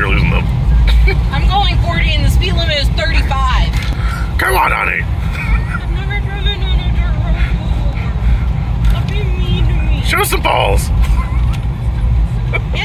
You're losing them. I'm going 40 and the speed limit is 35. Come on, honey. I've never driven on a dirt road before. Don't be mean to me. Show some balls.